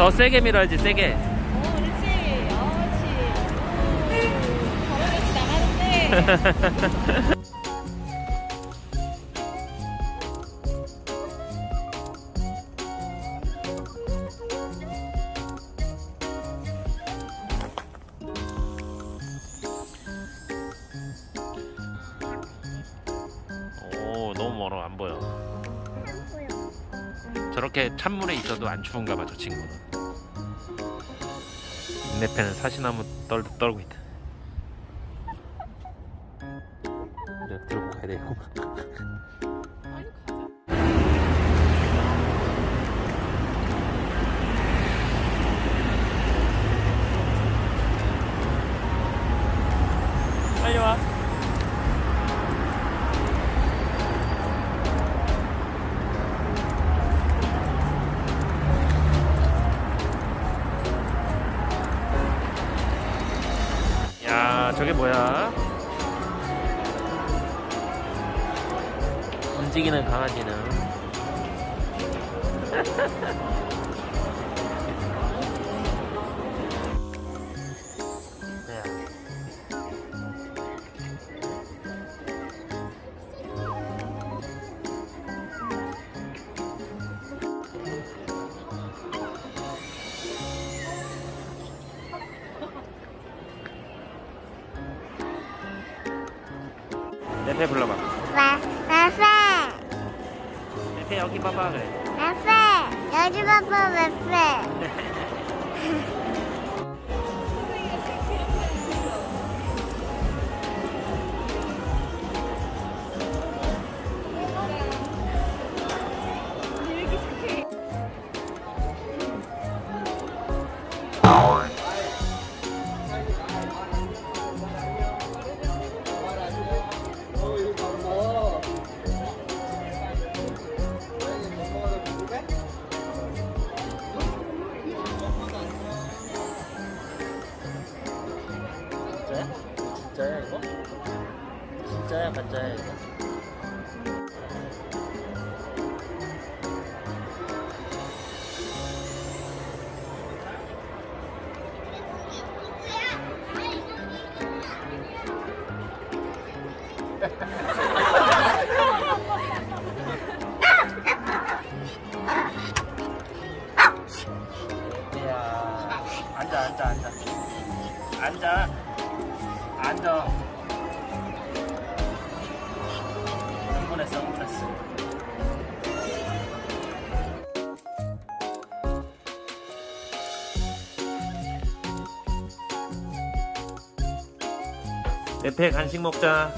더 세게 밀어야지 세게 어, 그렇지. 어치. 저런 시 나가는데. 오 너무 멀어 안 보여 저렇게 찬물에 있어도 안 추운가 봐 저 친구는. 인내팬은 사시나무 떨, 떨고 있다. 내가 들고 가야 되고 저게 뭐야? 움직이는 강아지는. 내패 불러봐. 메페 내패 여기 봐봐 그래. 메페 여기 봐봐 메페 진짜야 이거? 진짜야 가짜야 이거? 야 앉아 앉아 앉아 앉아 앉아. 흥분했어 흥분했어. 내패 간식 먹자